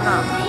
감 사.